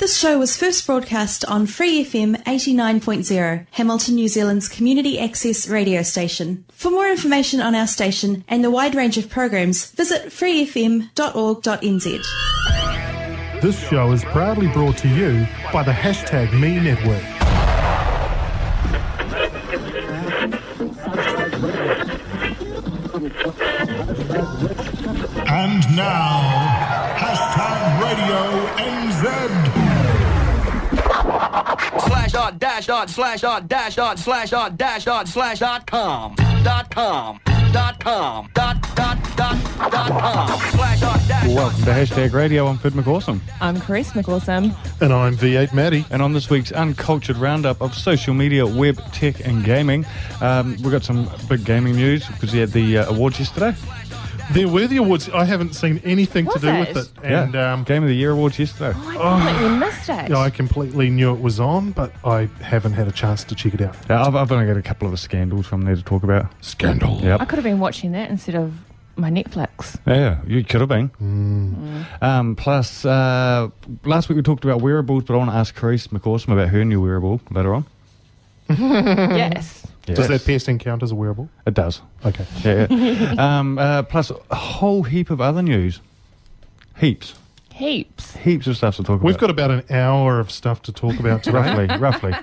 This show was first broadcast on Free FM 89.0, Hamilton, New Zealand's community access radio station. For more information on our station and the wide range of programs, visit freefm.org.nz. This show is proudly brought to you by the hashtag Me Network. And now, hashtag Radio. Slash dot dash dot slash dot dash dot slash dot dash dot slash dot com dot com dot com dot dot dot dot com slash dot dash Welcome to Hashtag Radio. I'm Phid McAwesome. I'm Charis McAwesome. And I'm V8 Matty. And on this week's Uncultured Roundup of social media, web, tech, and gaming, um, we've got some big gaming news because we had the uh, awards yesterday. There were the awards. I haven't seen anything Was to do it? with it. And yeah. um, Game of the Year awards yesterday. Oh, I completely missed it. yeah, I completely knew it was on, but I haven't had a chance to check it out. Yeah, I've, I've only got a couple of scandals from there to talk about. Scandal. I could have been watching that instead of my Netflix. Yeah, you could have been. Mm. Um, plus, uh, last week we talked about wearables, but I want to ask Charis McAwesome about her new wearable later on. yes. Does Yes. that piercing count as a wearable? It does. Okay. Yeah. yeah. um, uh, plus, a whole heap of other news. Heaps. Heaps. Heaps of stuff to talk about. We've got about an hour of stuff to talk about today. roughly, roughly.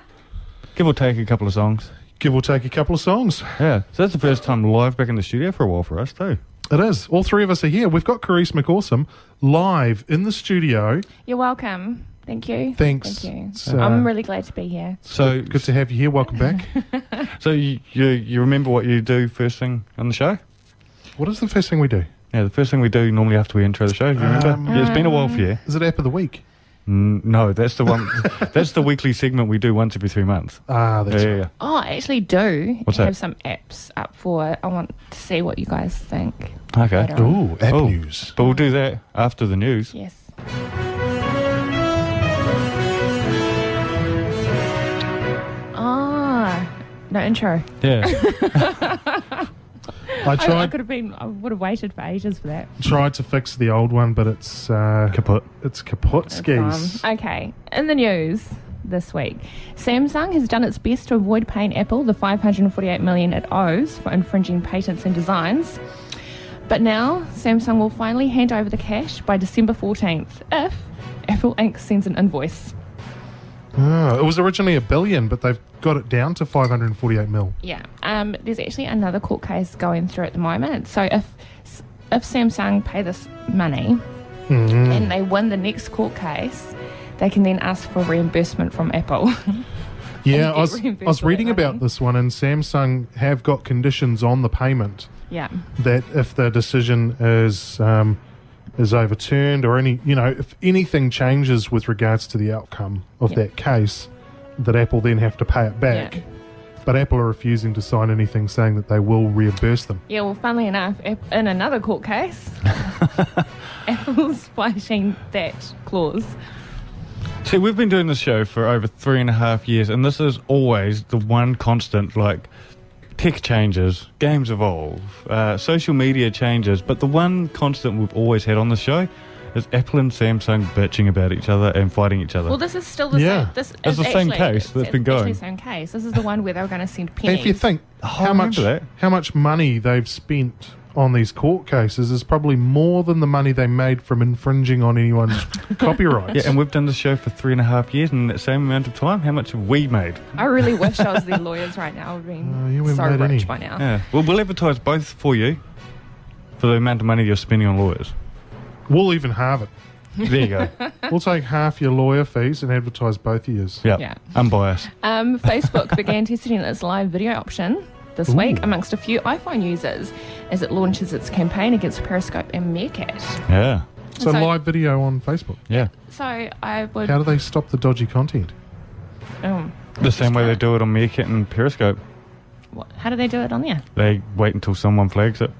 Give or take a couple of songs. Give or take a couple of songs. Yeah, so that's the first time live back in the studio for a while for us too. It is. All three of us are here. We've got Charis McAwesome live in the studio. You're welcome. Thank you. Thanks. Thank you. It's, uh, I'm really glad to be here. So, Good to have you here. Welcome back. so you, you you remember what you do first thing on the show? what is the first thing we do? Yeah, the first thing we do normally after we intro the show. You remember? Um, yeah, it's been a while for you. Is it app of the week? Mm, no, that's the one. that's the weekly segment we do once every three months. Ah, Yeah, that's yeah, right. yeah. Oh, I actually do What's have that? some apps up for it. I want to see what you guys think. Okay. later on. Ooh, app Oh. news. But we'll do that after the news. Yes. No intro. Yeah. I I, I could have been. I would have waited for ages for that. tried to fix the old one, but it's uh, Kaput. it's kaput It's Okay, in the news this week, Samsung has done its best to avoid paying Apple the 548 million it owes for infringing patents and designs. But now Samsung will finally hand over the cash by December 14th if Apple Inc. sends an invoice. Ah, it was originally a billion, but they've got it down to 548 mil. Yeah. Um, there's actually another court case going through at the moment. So if if Samsung pay this money Mm. and they win the next court case, they can then ask for reimbursement from Apple. Yeah, I was, I was reading about this one, and Samsung have got conditions on the payment yeah. that if the decision is um, is overturned or any you know if anything changes with regards to the outcome of Yeah. that case, that Apple then have to pay it back. Yeah. But Apple are refusing to sign anything saying that they will reimburse them. Yeah, well, funnily enough, in another court case, Apple's fighting that clause. See, we've been doing this show for over three and a half years, and this is always the one constant. Like, tech changes, games evolve, uh, social media changes, but the one constant we've always had on the show is Apple and Samsung bitching about each other and fighting each other. Well, this is still the Yeah. same. This It's is the same case that's it's been actually going. the same case. This is the one where they were going to send And pennies. if you think how much how much money they've spent on these court cases is probably more than the money they made from infringing on anyone's copyrights. yeah, and we've done this show for three and a half years, and in that same amount of time, how much have we made? I really wish I was their lawyers right now. I've been Uh, you haven't so made rich any. by now. Yeah, well, we'll advertise both for you for the amount of money you're spending on lawyers. we'll even halve it. There you go. We'll take half your lawyer fees and advertise both of yours. Yeah, Yeah. unbiased. Um, Facebook began testing its live video option this week amongst a few iPhone users as it launches its campaign against Periscope and Meerkat. Yeah, So, So- live video on Facebook. yeah. So I would. How do they stop the dodgy content? um, The same way they do it on Meerkat and Periscope. what, how do they do it on there? They wait until someone flags it.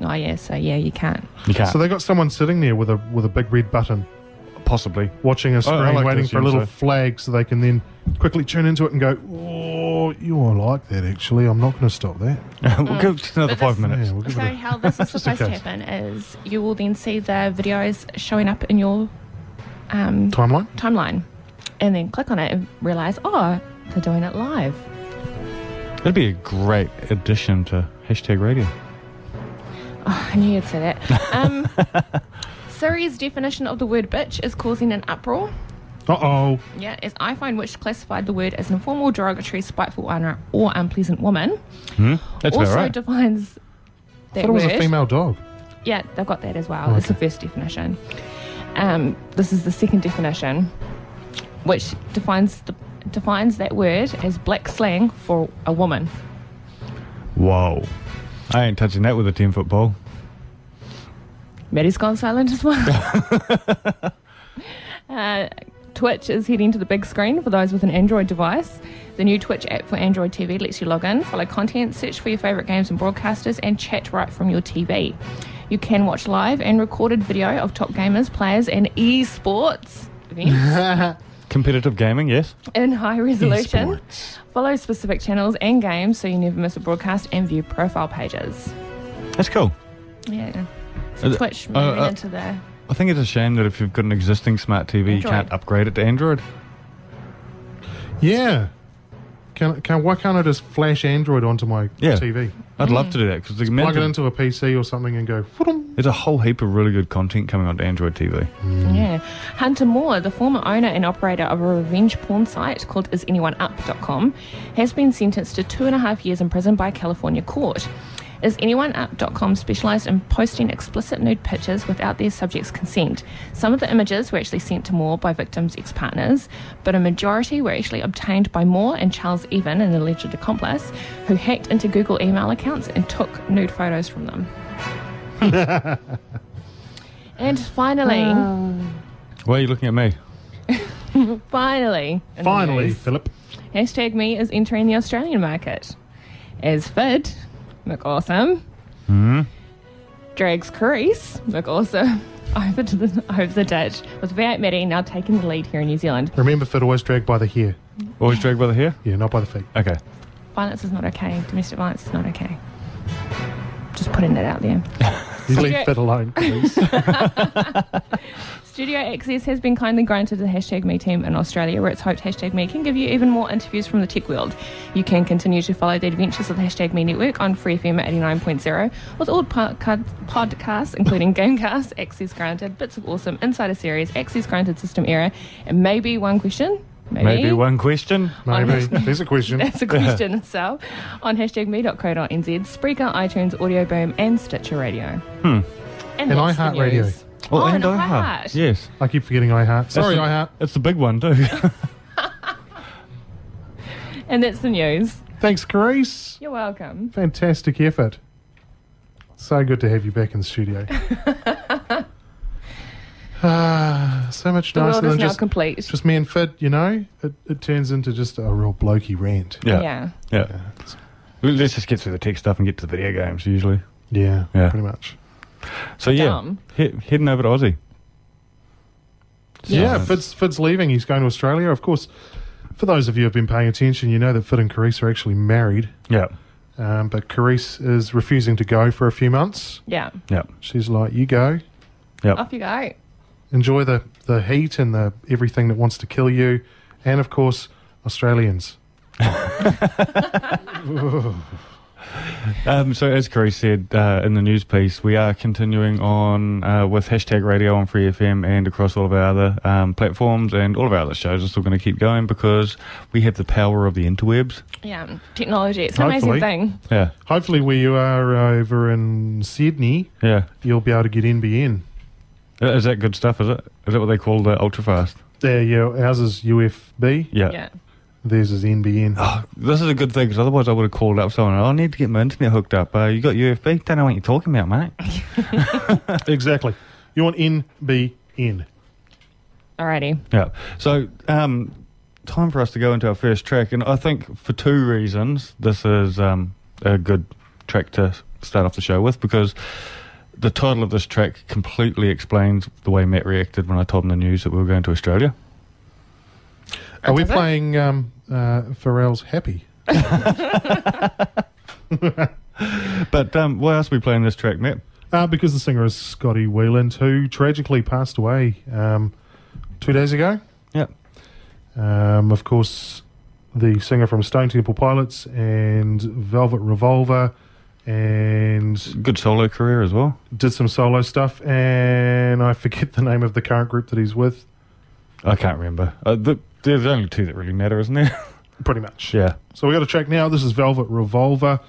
Oh yeah, so yeah, you can't. You can't. So they got someone sitting there with a with a big red button, possibly. watching a screen, I like to waiting for a assume little so. flag, so they can then quickly tune into it and go, "Oh, you are like that. Actually, I'm not going to stop that." we'll give just another But five this- minutes. Yeah, we'll give So it a, how this is Just in supposed to case. happen is you will then see the videos showing up in your um, timeline. timeline. and then click on it and realize, oh, they're doing it live. That'd be a great addition to hashtag radio. Oh, I knew you'd say that. Um, Siri's definition of the word bitch is causing an uproar. Uh oh. Yeah, as iPhone, which classified the word as an informal, derogatory, spiteful, or or unpleasant woman, That's also right. defines I that thought it was word. a female dog. Yeah, they've got that as well. It's the first definition. Um, this is the second definition, which defines the defines that word as black slang for a woman. Whoa. I ain't touching that with a 10 foot pole. Matty's gone silent as well. uh, Twitch is heading to the big screen for those with an Android device. The new Twitch app for Android TV lets you log in, follow content, search for your favourite games and broadcasters, and chat right from your TV. You can watch live and recorded video of top gamers, players, and esports events Competitive gaming, yes. in high resolution. Esports. Follow specific channels and games so you never miss a broadcast and view profile pages. That's cool. Yeah. So Uh, Twitch uh, moving uh, into the I think it's a shame that if you've got an existing smart TV, you can't upgrade it to Android. Yeah. Can, can why can't I just flash Android onto my Yeah. TV? I'd love Mm. to do that because Plug it into a PC or something and go. "Fudum." there's a whole heap of really good content coming onto Android TV. Yeah. Hunter Moore, the former owner and operator of a revenge porn site called IsAnyoneUp.com, has been sentenced to two and a half years in prison by a California court. IsAnyoneUp.com specialised in posting explicit nude pictures without their subjects' consent. Some of the images were actually sent to Moore by victims' ex partners, but a majority were actually obtained by Moore and Charles Evan, an alleged accomplice, who hacked into Google email accounts and took nude photos from them. and finally, ah. Why are you looking at me? finally, Finally, Philip. Hashtag me is entering the Australian market. As Phid, McAwesome, drags Charis, McAwesome, over, to the, over the ditch, with V8 now taking the lead here in New Zealand. Remember, Phid always dragged by the hair. Always dragged by the hair? Yeah, not by the feet. Okay. Violence is not okay. Domestic violence is not okay. Just putting that out there. You So leave you're- Phid alone, please. Studio access has been kindly granted to the Hashtag Me team in Australia, where it's hoped Hashtag Me can give you even more interviews from the tech world. You can continue to follow the adventures of the Hashtag Me network on Free FM 89.0 with all podca- podcasts, including Gamecast, Access Granted, Bits of Awesome, Insider Series, Access Granted System Era, and maybe one question. Maybe. Maybe one question. Maybe. There's a question. That's a question itself. On hashtag me.co.nz, Spreaker, iTunes, Audio Boom, and Stitcher Radio. Hmm. And, And that's the iHeartRadio. News. Oh, Oh, and and iHeart. iHeart. Yes. I keep forgetting iHeart. Sorry, That's the- iHeart. It's the big one, too. And that's the news. Thanks, Charis. You're welcome. Fantastic effort. So good to have you back in the studio. Ah, so much The nicer world is than now just, complete. just me and Phid, you know? It, it turns into just a real blokey rant. yeah. yeah. Yeah. Let's just get through the tech stuff and get to the video games, usually. Yeah, Yeah. pretty much. So, yeah. He- heading over to Aussie. Yeah, So- Phid's, Phid's leaving. He's going to Australia. Of course, for those of you who have been paying attention, you know that Phid and Charis are actually married. Yeah. Um, but Charis is refusing to go for a few months. Yeah. Yeah. She's like, you go. Yeah. Off you go. Enjoy the, the heat and the everything that wants to kill you. And, of course, Australians. Um, so, as Corey said uh, in the news piece, we are continuing on uh, with hashtag radio on Free FM and across all of our other um, platforms, and all of our other shows are still going to keep going because we have the power of the interwebs. Yeah. Technology. It's an Hopefully. amazing thing. Yeah, Hopefully, where you are over in Sydney, yeah. you'll be able to get NBN. Uh, Is that good stuff? Is it? Is that what they call the ultra fast? There, yeah, ours is UFB. Yeah. Yeah. Theirs is NBN. Oh, this is a good thing because otherwise I would have called up someone. "Oh, I need to get my internet hooked up. Uh, you got UFB? Don't know what you're talking about, mate. Exactly. You want NBN. Alrighty. Yeah. So, um, time for us to go into our first track, and I think for two reasons this is um, a good track to start off the show with because the title of this track completely explains the way Matt reacted when I told him the news that we were going to Australia. Are we playing um, uh, Pharrell's Happy? But um, why else are we playing this track, Matt? Uh, because the singer is Scotty Weiland, who tragically passed away um, two days ago. Yeah. Um, of course, the singer from Stone Temple Pilots and Velvet Revolver, and Good solo career as well. did some solo stuff. And I forget the name of the current group that he's with. I can't remember. Uh, the, there's only two that really matter, isn't there? Pretty much. yeah. So we got a track now. This is Velvet Revolver.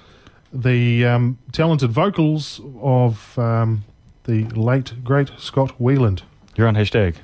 The um, talented vocals of um, the late great Scott Weiland. You're on hashtag.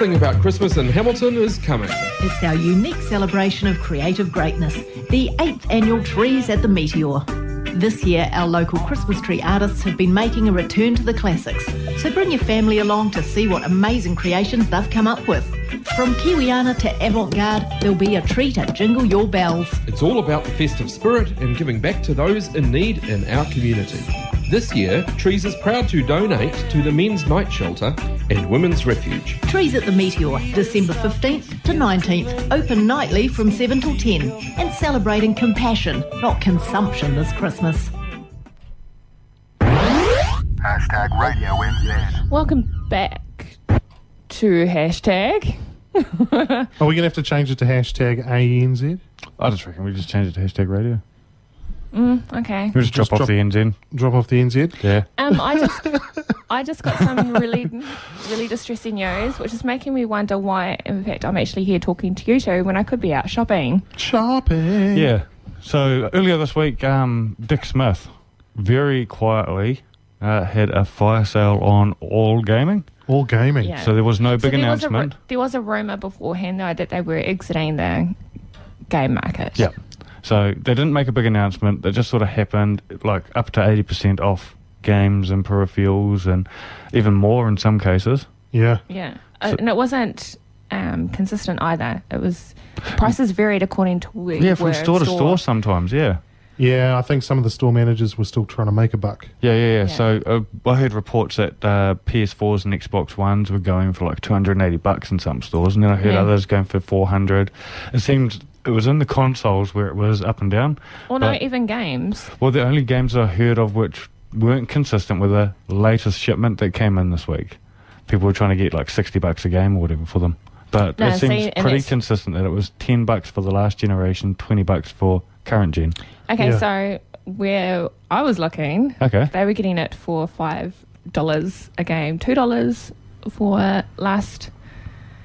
Thing about Christmas in Hamilton is coming. It's our unique celebration of creative greatness, the 8th annual Trees at the Meteor. This year, our local Christmas tree artists have been making a return to the classics. So bring your family along to see what amazing creations they've come up with. From Kiwiana to avant garde, there'll be a tree to jingle your bells. It's all about the festive spirit and giving back to those in need in our community. This year, Trees is proud to donate to the Men's Night Shelter and Women's Refuge. Trees at the Meteor, December 15th to 19th, open nightly from 7 till 10, and celebrating compassion, not consumption this Christmas. Hashtag Radio NZ. Welcome back to hashtag. Are we going to have to change it to hashtag ANZ? I just reckon we just change it to hashtag radio. Mm, okay. We just, Just drop off drop- the NZ. Drop off the NZ? Yeah. Um, I just, I just got some really, really distressing news, which is making me wonder why, in fact, I'm actually here talking to you two when I could be out shopping. Shopping. Yeah. So earlier this week, um, Dick Smith very quietly uh, had a fire sale on all gaming. All gaming. Yeah. So there was no big so there was, a, announcement. there was a rumor beforehand though that they were exiting the game market. Yeah. So they didn't make a big announcement. It just sort of happened, like up to eighty percent off games and peripherals, and even more in some cases. Yeah. Yeah, uh, So- and it wasn't um, consistent either. It was prices varied according to where Yeah, you from were store to in store sometimes. Yeah. Yeah, I think some of the store managers were still trying to make a buck. Yeah, yeah, yeah. Yeah. So uh, I heard reports that uh, PS4s and Xbox Ones were going for like 280 bucks in some stores, and then I heard Yeah. others going for 400. It seemed it was in the consoles where it was up and down. Or no, But- even games. Well, the only games I heard of which weren't consistent with the latest shipment that came in this week. People were trying to get like 60 bucks a game or whatever for them. But No, it seems see, pretty consistent that it was 10 bucks for the last generation, 20 bucks for current gen. Okay, Yeah. so where I was looking, Okay. they were getting it for five dollars a game, two dollars for last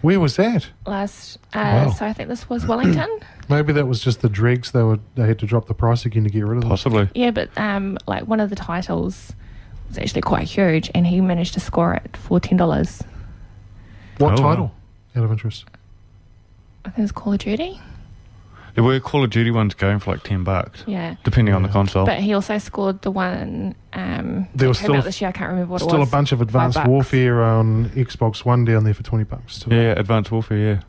Where was that? last. Uh, Wow. So I think this was Wellington. Maybe that was just the dregs. They were they had to drop the price again to get rid of them. Possibly. yeah, but um, like one of the titles was actually quite huge, and he managed to score it for ten dollars. What Oh, wow. title? Out of interest. I think it's Call of Duty. There were Call of Duty ones going for like 10 bucks, Yeah. depending on the console. But he also scored the one um, There was still a- this year. I can't remember what it Still was. a bunch of Advanced. Warfare on Xbox One down there for twenty bucks too. yeah, Advanced Warfare, yeah.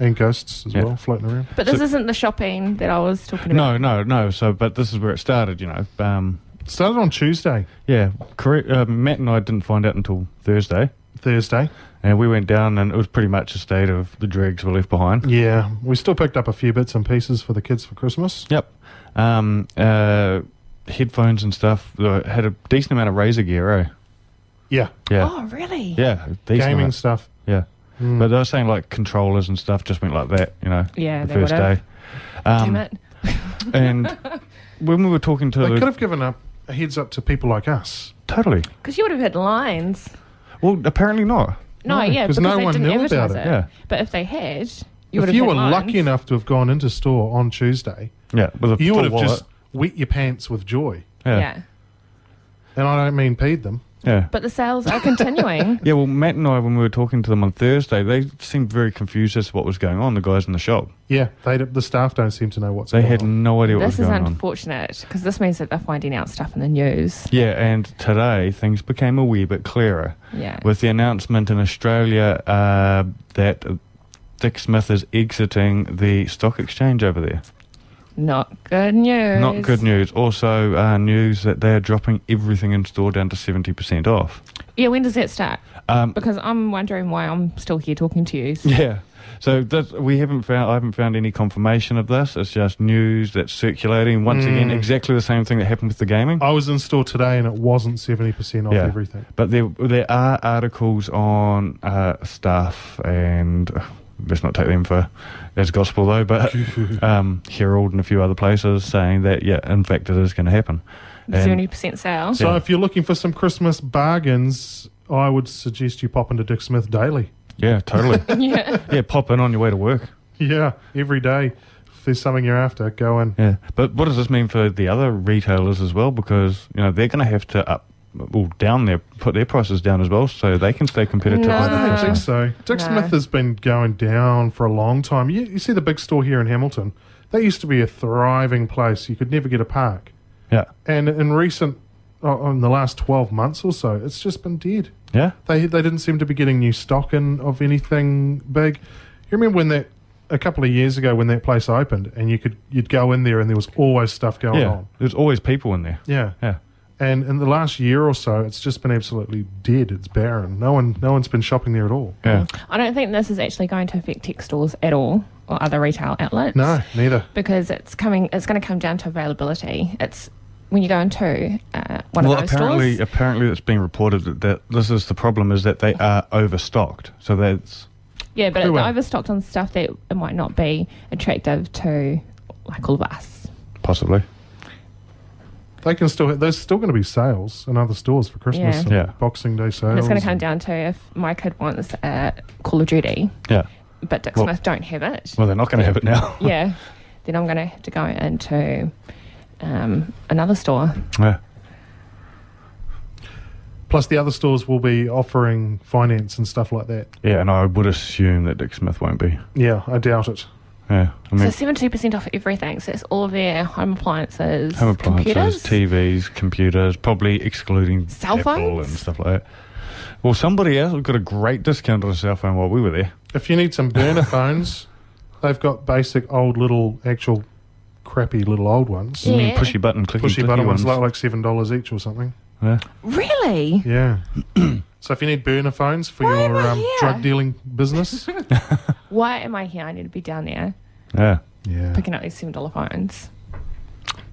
And Ghosts as Yeah. well, floating around. But this So- isn't the shopping that I was talking about. No, no, no. So, but this is where it started, you know. Um, Started on Tuesday, yeah, correct. Uh, Matt and I didn't find out until Thursday. Thursday. And we went down, and it was pretty much a state of the dregs were left behind. Yeah, we still picked up a few bits and pieces for the kids for Christmas. Yep. Um, uh, headphones and stuff uh, had a decent amount of Razer gear, eh? Yeah, Yeah. Oh, really? Yeah. Decent gaming amount. stuff. Yeah. Mm. But they were saying like controllers and stuff just went like that, you know, Yeah, the they first would've. day. Um, Damn it. And when we were talking to they the, could have given up a heads up to people like us. totally. Because you would have had lines. Well, apparently not. No, No, yeah, 'cause because no they one didn't knew about advertise it, it. yeah. But if they had, you would if have you had were lines. lucky enough to have gone into store on Tuesday, Yeah, with a you full would have wallet. just wet your pants with joy. yeah. Yeah. And I don't mean peed them. Yeah. But the sales are continuing. Yeah, well, Matt and I, when we were talking to them on Thursday, they seemed very confused as to what was going on. The guys in the shop, Yeah, they the staff don't seem to know what's they going had no idea what this was is going on. unfortunate because this means that they're finding out stuff in the news. Yeah, and today things became a wee bit clearer Yeah. with the announcement in Australia uh, that Dick Smith is exiting the stock exchange over there. Not good news. Not good news. Also, uh, news that they're dropping everything in store down to seventy percent off. Yeah, when does that start? Um, Because I'm wondering why I'm still here talking to you. Yeah. So that's, we haven't found. I haven't found any confirmation of this. It's just news that's circulating. Once Mm. again, exactly the same thing that happened with the gaming. I was in store today and it wasn't 70% off Yeah. everything. But there there are articles on uh, stuff, and uh, let's not take them for as gospel though. But um, Herald and a few other places saying that yeah, in fact, it is going to happen. And- Seventy percent sale. So Yeah. if you're looking for some Christmas bargains, I would suggest you pop into Dick Smith daily. Yeah, totally. yeah. yeah, pop in on your way to work. Yeah, every day. If there's something you're after, go in. Yeah, but what does this mean for the other retailers as well? Because you know they're going to have to up well, down their put their prices down as well, so they can stay competitive. No. I don't think so. Dick no. Smith has been going down for a long time. You, you see the big store here in Hamilton. That used to be a thriving place. You could never get a park. Yeah, And in recent, uh, in the last 12 months or so, it's just been dead. yeah, They they didn't seem to be getting new stock in of anything big. You remember when that a couple of years ago when that place opened and you could you'd go in there and there was always stuff going yeah. on. There's always people in there. Yeah. Yeah, And in the last year or so, it's just been absolutely dead. It's barren. No one no one's been shopping there at all. yeah. I don't think this is actually going to affect tech stores at all or other retail outlets. No, neither. because it's coming. It's going to come down to availability. It's when you go into uh, one well, of those apparently, stores. apparently, it's been reported that, that this is the problem: is that they are overstocked. So that's Yeah, but Who overstocked on stuff that it might not be attractive to like all of us. possibly. They can still there's still going to be sales in other stores for Christmas Yeah. and Yeah. Boxing Day sales. And it's going to come down to if my kid wants uh, Call of Duty, Yeah. but Dick Well- Smith don't have it. Well, they're not going to have it now. yeah, then I'm going to have to go into um, another store. yeah. Plus, the other stores will be offering finance and stuff like that. Yeah, and I would assume that Dick Smith won't be. Yeah, I doubt it. Yeah, I mean, so seventy percent off everything. So it's all of their home appliances, home appliances, computers. TVs, computers, probably excluding Cell Apple phones? and stuff like that. Well, somebody else got a great discount on a cell phone while we were there. If you need some burner phones, they've got basic old little actual crappy little old ones. You mean Yeah. pushy button, clicky, Pushy clicky button ones, ones? like, like seven dollars each or something. Yeah. Really? Yeah. so if you need burner phones for Why am your I um, here? drug dealing business, Why am I here? I need to be down there Yeah. yeah, picking up these seven dollar phones.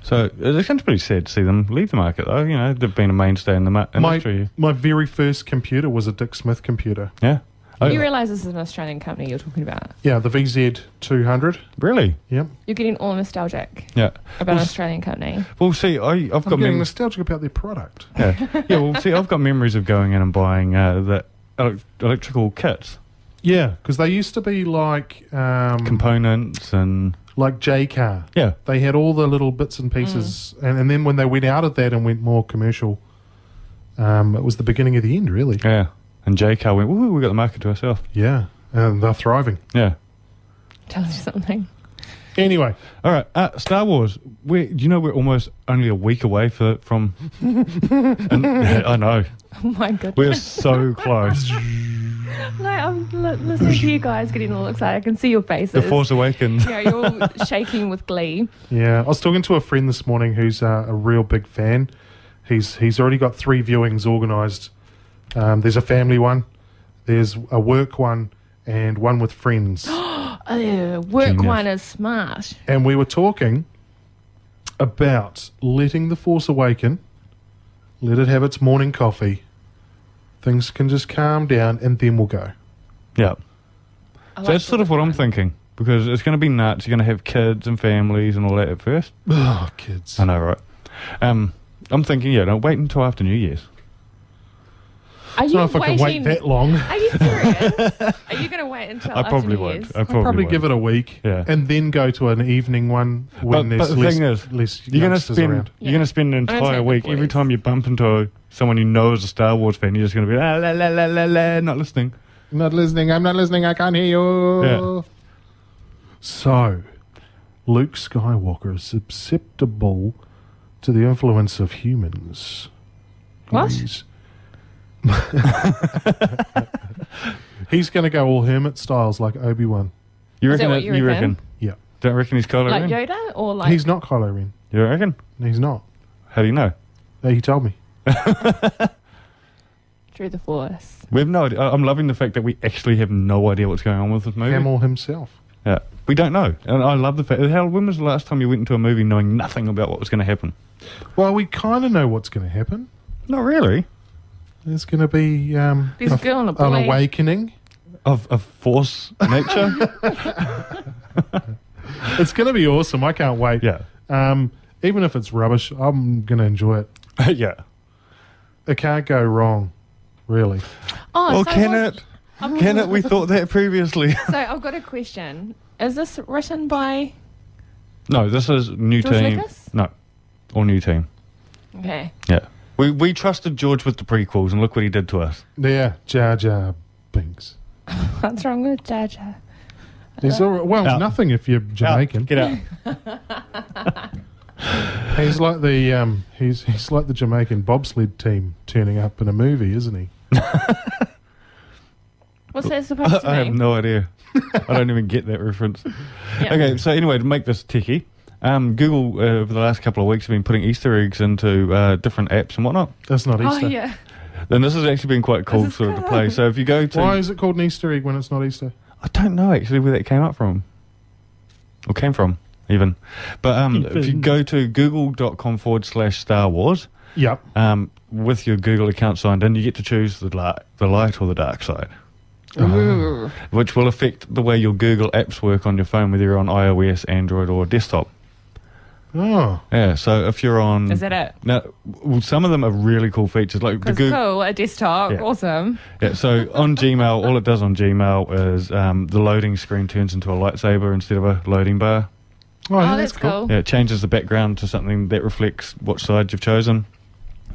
So it sounds pretty sad to see them leave the market, though. You know, they've been a mainstay in the ma- my industry. my very first computer was a Dick Smith computer. yeah. Oh, You realise this is an Australian company you're talking about. Yeah, the VZ two hundred. really? Yep. You're getting all nostalgic Yeah. about Well, an Australian company. Well, see, I, I've I'm got getting memories. nostalgic about their product. Yeah. yeah, well, see, I've got memories of going in and buying uh, the elec electrical kits, Yeah, because they used to be like um, components, and like Jaycar. yeah, They had all the little bits and pieces, and, and then when they went out of that and went more commercial, um, it was the beginning of the end, really. yeah. And Jaycar went, "Woo, we got the market to ourselves." Yeah, and they're thriving. Yeah. Tell you something. Anyway, All right, uh, Star Wars. We, do you know we're almost only a week away for, from? and, yeah, I know Oh my goodness. we're so close. Like, I'm li- listening to you guys getting all excited. I can see your faces. The Force Awakens. Yeah, you're all shaking with glee. yeah, I was talking to a friend this morning who's uh, a real big fan. He's he's already got three viewings organised. Um, there's a family one, there's a work one, and one with friends. Oh, work Genius. one is smart. and we were talking about letting the Force awaken, let it have its morning coffee. Things can just calm down, and then we'll go. Yeah. I So like that's sort of work what I'm thinking because it's going to be nuts. You're going to have kids and families and all that at first. Oh, kids! I know, right? Um, I'm thinking, yeah, don't wait until after New Year's. Are I you don't know if I can wait that long. Are you serious? Are you going to wait until I after probably New won't. Year's? I probably, probably won't. give it a week, Yeah. and then go to an evening one when But, there's but the less, thing is, less you're going to spend around. You're going to spend an entire week every time you bump into a, someone you know is a Star Wars fan. You're just going to be la la la la la la, not listening. Not listening. I'm not listening. I can't hear you. Yeah. So, Luke Skywalker is susceptible to the influence of humans. What? He's, He's going to go all hermit styles like Obi Wan. You Is that reckon? what it- you you reckon? reckon? Yeah. Don't reckon he's Kylo Like Ren? Yoda or like He's not Kylo Ren. You reckon? He's not. How do you know? Uh, He told me. through the force? We have no idea. I- I'm loving the fact that we actually have no idea what's going on with this movie. Hamill himself. Yeah, we don't know, and I love the fact. How when was the last time you went into a movie knowing nothing about what was going to happen? Well, we kind of know what's going to happen. Not really. There's going to be um, There's a girl and a an boy. awakening. Of of force nature. It's going to be awesome. I can't wait. yeah, Um, even if it's rubbish, I'm going to enjoy it. yeah. It can't go wrong, really. Oh, well, so can was- it? Can it? We thought that previously. So I've got a question. Is this written by? no, this is new George team. Lucas? No, all new team. Okay. Yeah, We we trusted George with the prequels, and look what he did to us. Yeah, Jar Jar Binks. What's wrong with Jar Jar? He's all right. Well, Out. nothing if you're Jamaican. Out, get out. He's like the um, he's he's like the Jamaican bobsled team turning up in a movie, isn't he? What's that supposed to I have mean? no idea. I don't even get that reference. Yeah. Okay, so anyway, to make this techie, um, Google uh, over the last couple of weeks have been putting Easter eggs into uh, different apps and whatnot. That's not Oh Easter. yeah. And this has actually been quite cool is Oh, sort of to play. So if you go to, Why is it called an Easter egg when it's not Easter? I don't know actually where that came up from, or came from even. But um, if you go to google.com forward slash Star Wars, Yep. um, with your Google account signed in, you get to choose the light, the light or the dark side, Ooh. which will affect the way your Google apps work on your phone, whether you're on iOS, Android, or desktop. Oh, Yeah, so if you're on, Is that it? No, well, some of them are really cool features, like the Google. cool, a desktop, Yeah. awesome. Yeah, so on Gmail, all it does on Gmail is um, the loading screen turns into a lightsaber instead of a loading bar. oh, yeah, Oh, that's cool. Yeah, it changes the background to something that reflects what side you've chosen.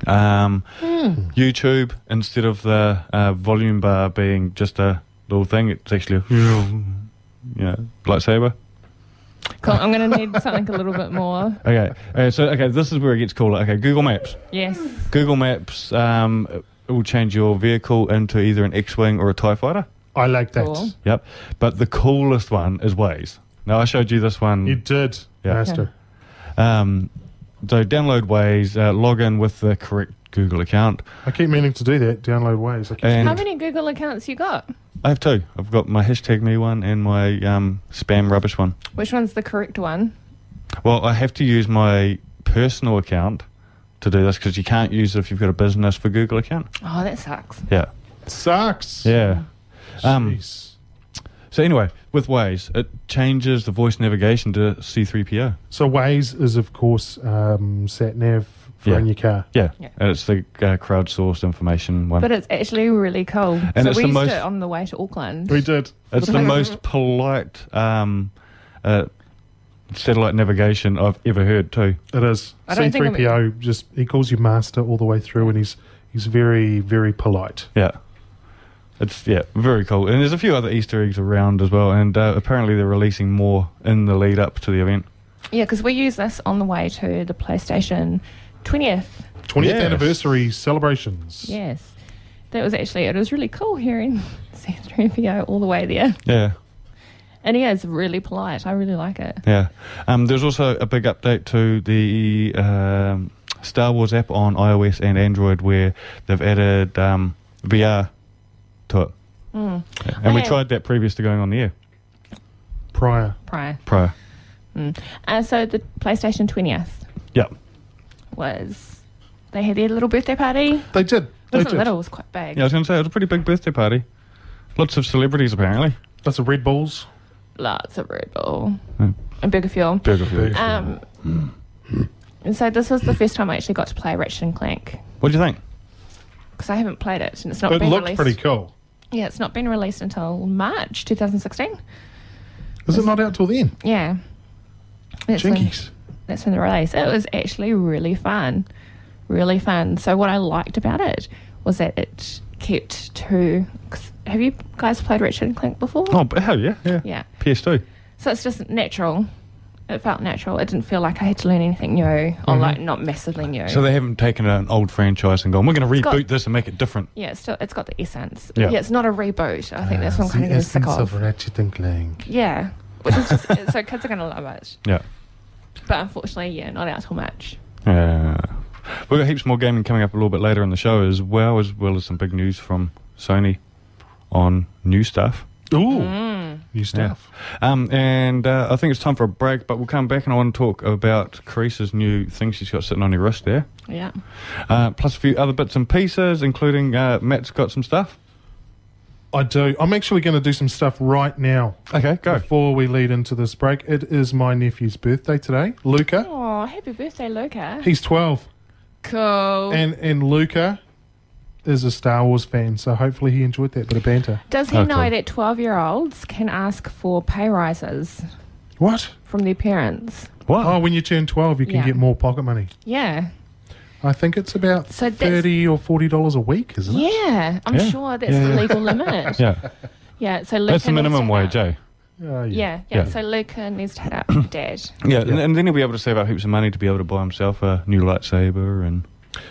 Um, Hmm. YouTube, instead of the uh, volume bar being just a little thing, it's actually a you know, lightsaber. Cool. I'm going to need something a little bit more. Okay, uh, so okay, this is where it gets cooler. Okay, Google Maps. Yes. Google Maps um, it will change your vehicle into either an X-wing or a Tie Fighter. I like that. Cool. Yep, but the coolest one is Waze. Now I showed you this one. You did, Yeah. Master. Um, so download Waze, uh, log in with the correct Google account, I keep meaning to do that. Download Waze. I keep- How many Google accounts you got? I have two. I've got my hashtag me one and my um, spam rubbish one. Which one's the correct one? Well, I have to use my personal account to do this because you can't use it if you've got a business for Google account. Oh, that sucks. Yeah, Sucks. yeah. Um, Jeez. So anyway, with Waze, it changes the voice navigation to C3PO. So Waze is, of course, um, sat nav for Yeah. in your car. Yeah, Yeah. and it's the uh, crowdsourced information one. But it's actually really cool. And so it's we the used most- it on the way to Auckland. We did. It's the most polite um, uh, satellite navigation I've ever heard too. It is. I don't think I'm- C3PO just he calls you master all the way through, and he's he's very very polite. Yeah. It's yeah, very cool. And there's a few other Easter eggs around as well, and uh, apparently they're releasing more in the lead up to the event. Yeah, because we use this on the way to the PlayStation 20th. 20th Yes. anniversary celebrations. Yes. That was actually, it was really cool hearing C3PO all the way there. Yeah, And he is really polite. I really like it. yeah. Um, there's also a big update to the um, Star Wars app on iOS and Android where they've added um, VR to it. Mm. And we tried that previous to going on the air Prior. Prior. prior. Uh, so the PlayStation 20th Yeah. Was, they had their little birthday party. They did. It They wasn't did. little, it was quite big. Yeah, I was going to say, it was a pretty big birthday party. Lots of celebrities, apparently. Lots of Red Bulls. Lots of Red Bull. Hmm. And Burger Fuel. Burger Fuel. Um, and so this was the first time I actually got to play Ratchet and Clank What do you think? because I haven't played it and it's not It been looked released. pretty cool. Yeah, it's not been released until March 2016. Is it not out till then? Yeah, that's when, Jinkies. That's when the release. It was actually really fun, really fun. So what I liked about it was that it kept to. Have you guys played Ratchet and Clank before? Oh, hell yeah, yeah. Yeah. PS2. So it's just natural. It felt natural. It didn't feel like I had to learn anything new, or like not massively new. Mm-hmm. So they haven't taken an old franchise and gone, we're going to got- reboot this and make it different. yeah, it's still it's got the essence. Yeah. Yeah, it's not a reboot. I think that's what I'm kind of getting sick of. Ratchet and Clank. Yeah, which is just so kids are gonna love it. Yeah. But unfortunately, yeah, not out till March. Yeah. We've got heaps more gaming coming up a little bit later in the show as well, as well as some big news from Sony on new stuff. Ooh, Mm. new stuff. Um, and uh, I think it's time for a break, but we'll come back and I want to talk about Charis's new thing she's got sitting on her wrist there. Yeah. Uh, plus a few other bits and pieces, including uh, Matt's got some stuff. I do. I'm actually going to do some stuff right now. Okay, go. Before we lead into this break, it is my nephew's birthday today, Luca. Oh, happy birthday, Luca. He's 12, Cool. and and Luca is a Star Wars fan, so hopefully he enjoyed that bit of banter. Does he Oh, know cool. that 12 year olds can ask for pay rises What? from their parents? What? Oh, when you turn 12, you can Yeah. get more pocket money. Yeah. I think it's about So thirty or forty dollars a week, isn't it? Yeah, I'm Yeah. sure that's Yeah, the legal limit. Yeah, Yeah, so Luca that's the minimum wage, head eh? Uh, Yeah, yeah, Yeah. So Luca needs to head out with dad. Yeah, And, and then he'll be able to save up heaps of money to be able to buy himself a new lightsaber. And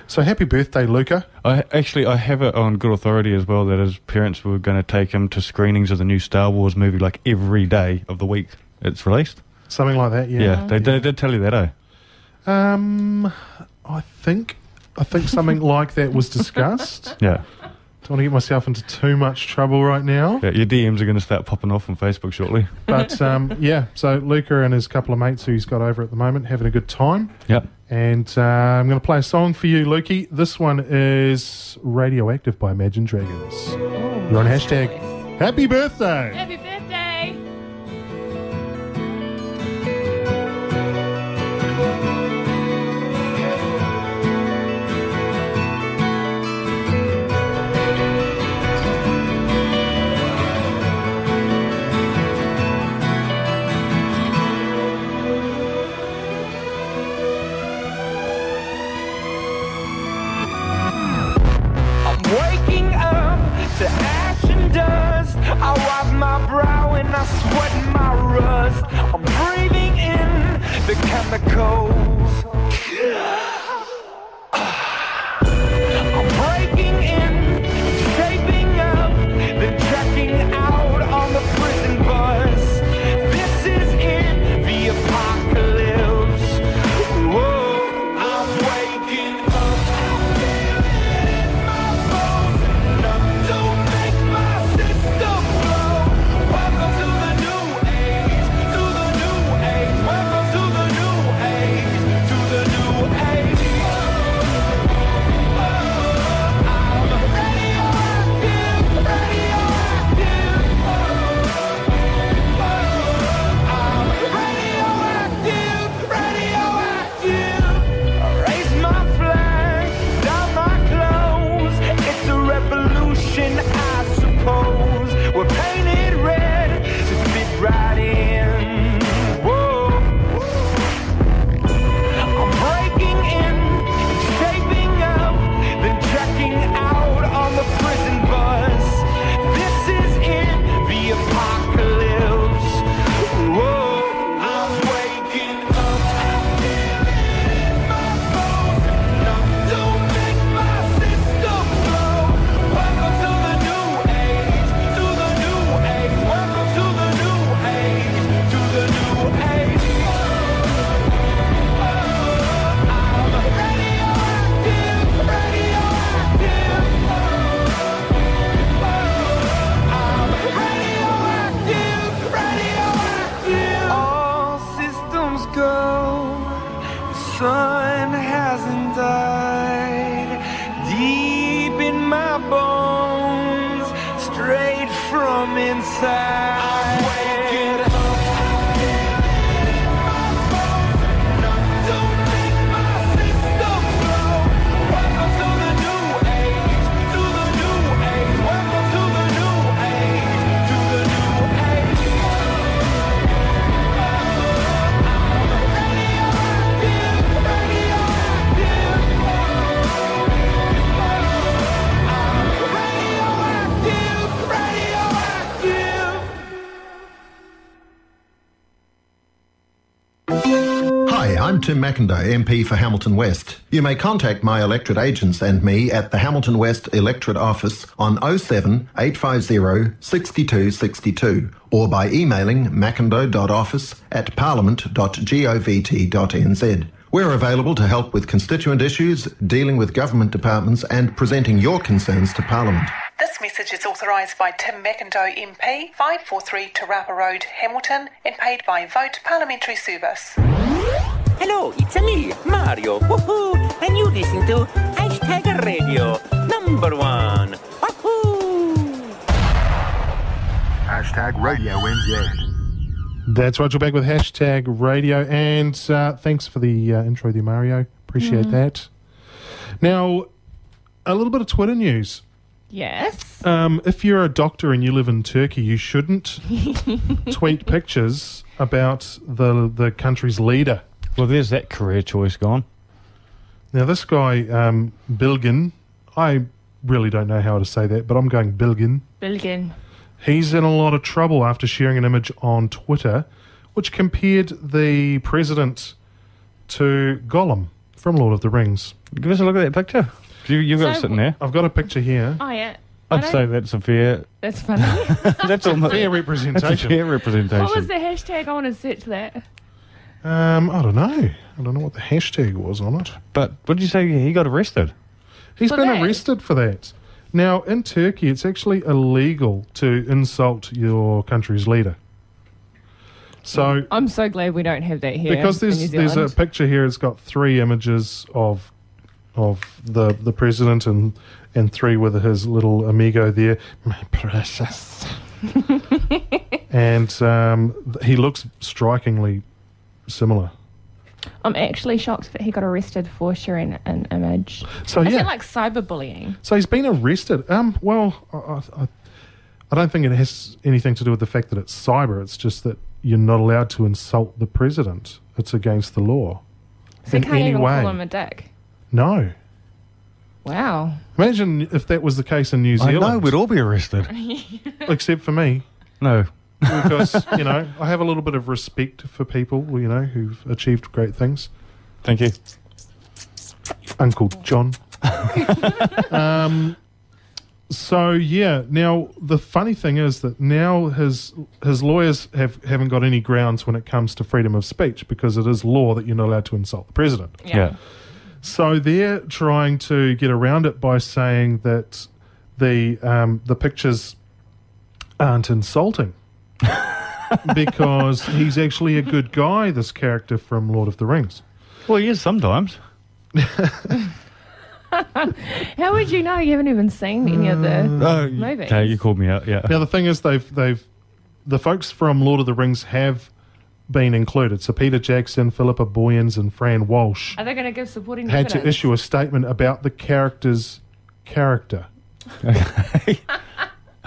So happy birthday, Luca. I actually I have it on good authority as well that his parents were going to take him to screenings of the new Star Wars movie like every day of the week it's released. Something like that. Yeah, Yeah. they, they did tell you that, eh? Um, I think I think something like that was discussed. Yeah. Don't want to get myself into too much trouble right now. yeah your DMs are going to start popping off on Facebook shortly. But um, yeah, so Luca and his couple of mates who he's got over at the moment having a good time. Yep. And uh, I'm going to play a song for you, Lukey. This one is Radioactive by Imagine Dragons. You're on hashtag Happy Birthday. Happy birthday! I sweat my rust. I'm breathing in the chemicals. I'm Tim Macindoe, MP for Hamilton West. You may contact my electorate agents and me at the Hamilton West Electorate Office on 07 850 6262 or by emailing macindoe.office at parliament.govt.nz. We're available to help with constituent issues, dealing with government departments and presenting your concerns to Parliament. This message is authorised by Tim Macindoe MP, 543 Te Rapa Road, Hamilton, and paid by Vote Parliamentary Service. Hello, it's me, Mario. Woohoo! And you listen to Hashtag Radio, number one. Woohoo! Hashtag Radio NZ. That's right. You're back with hashtag radio. And uh, thanks for the uh, intro there, Mario. Appreciate Mhm. that. Now, a little bit of Twitter news. Yes. Um, if you're a doctor and you live in Turkey, you shouldn't tweet pictures about the the country's leader. Well, there's that career choice gone. Now, this guy, um, Bilgin, I really don't know how to say that, but I'm going Bilgin. Billion. He's in a lot of trouble after sharing an image on Twitter which compared the president to Gollum from Lord of the Rings. Give us a look at that picture. You, you've got it sitting there. I've got a picture here. Oh yeah. I I'd say that's a fair. that's funny. That's almost Fair That's a representation. fair representation. what was the hashtag? I want to search that. Um, I don't know. I don't know what the hashtag was on it. But what did you say? He got arrested. He's For been that? arrested for that. Now, in Turkey, it's actually illegal to insult your country's leader. So, I'm so glad we don't have that here. because in New there's there's a picture here, it's got three images of of the the president and and three with his little amigo there, my precious. and um, he looks strikingly similar. I'm actually shocked that he got arrested for sharing an image. So Is yeah, it like cyberbullying? So he's been arrested. Um, well, I, I- I, I don't think it has anything to do with the fact that it's cyber. It's just that you're not allowed to insult the president. It's against the law. So in you can't any even way. call him a dick. No. Wow. Imagine if that was the case in New I Zealand. know we'd all be arrested. except for me, No. Because you know I have a little bit of respect for people, you know, who've achieved great things. Thank you. Uncle John. um, so yeah, now the funny thing is that now his his lawyers have haven't got any grounds when it comes to freedom of speech because it is law that you're not allowed to insult the president. Yeah. So they're trying to get around it by saying that the um, the pictures aren't insulting because he's actually a good guy. This character from Lord of the Rings. Well, he is sometimes. How would you know? You haven't even seen any of the mm. Oh, movies. okay, you called me out. Yeah. Now the thing is, they've they've the folks from Lord of the Rings have been included. So Peter Jackson, Philippa Boyens, and Fran Walsh Are they going to give supporting had to evidence? issue a statement about the character's character.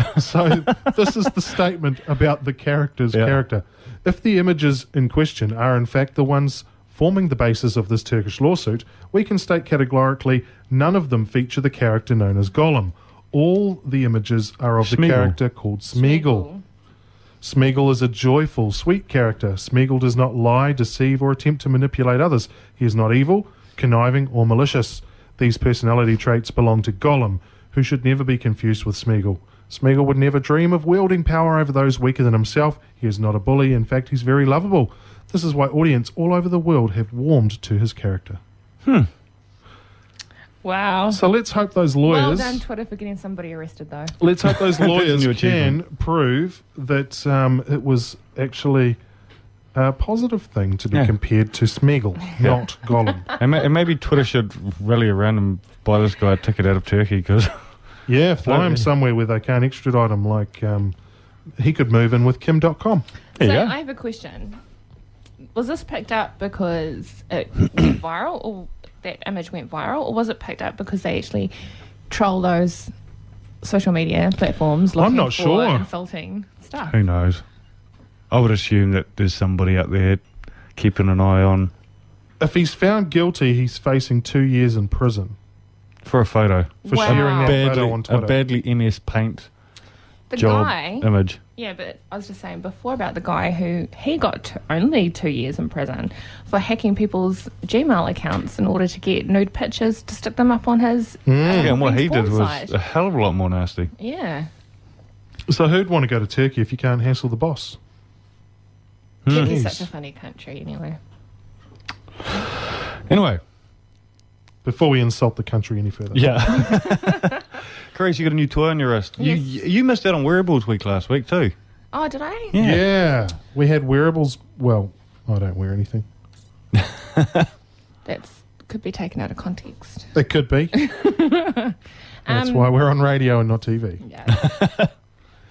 so this is the statement about the character's Yeah. character. If the images in question are in fact the ones forming the basis of this Turkish lawsuit, we can state categorically none of them feature the character known as Gollum. All the images are of the character called Smeagol. Smeagol is a joyful, sweet character. Smeagol does not lie, deceive, or attempt to manipulate others. He is not evil, conniving, or malicious. These personality traits belong to Gollum, who should never be confused with Smeagol. Smeagol would never dream of wielding power over those weaker than himself. He is not a bully. In fact, he's very lovable. This is why audience all over the world have warmed to his character. Hmm. Wow. So let's hope those Well lawyers. done, Twitter, for getting somebody arrested, though. Let's hope those lawyers new can achievement. prove that um, it was actually a positive thing to be Yeah. compared to Smeagol, not Gollum. and, ma- and maybe Twitter should rally around and buy this guy a ticket out of Turkey because Yeah, fly him Totally. somewhere where they can't extradite him. Like um, he could move in with Kim Dotcom. There so you go. I have a question. Was this picked up because it went viral, or that image went viral, or was it picked up because they actually troll those social media platforms looking I'm not for sure. insulting stuff? who knows? I would assume that there's somebody out there keeping an eye on If he's found guilty, he's facing two years in prison for a photo. for Wow. sharing that Badly, photo on a badly MS Paint The job guy, image. yeah, but I was just saying before about the guy who he got t- only two years in prison for hacking people's Gmail accounts in order to get nude pictures to stick them up on his. Hmm. Yeah, and what he did porn was site. a hell of a lot more nasty. Yeah, so who'd want to go to Turkey if you can't hassle the boss? Turkey's Jeez. such a funny country. Anyway, Anyway, Before we insult the country any further. yeah. Grace, you got a new toy on your wrist. You Yes. you missed out on wearables week last week too. oh, did I? Yeah. We had wearables. Well, I don't wear anything. That's could be taken out of context. It could be. That's Um, why we're on radio and not TV. Yeah.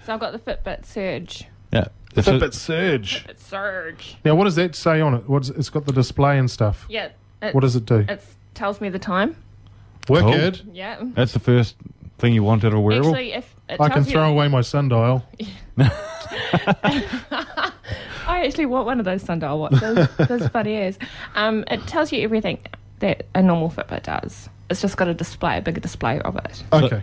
so I've got the Fitbit Surge. Yeah. The It's Fitbit Surge. Fitbit Surge. Now, what does that say on it? What's it's got the display and stuff. Yeah. It, What does it do? It tells me the time. Wicked. Yeah. That's the first thing you wanted a wearable. Actually, if it I tells can you, throw away my sundial. I actually want one of those sundial watches. those funny as. Um, it tells you everything. that a normal Fitbit does. It's just got a display, a bigger display of it. Okay.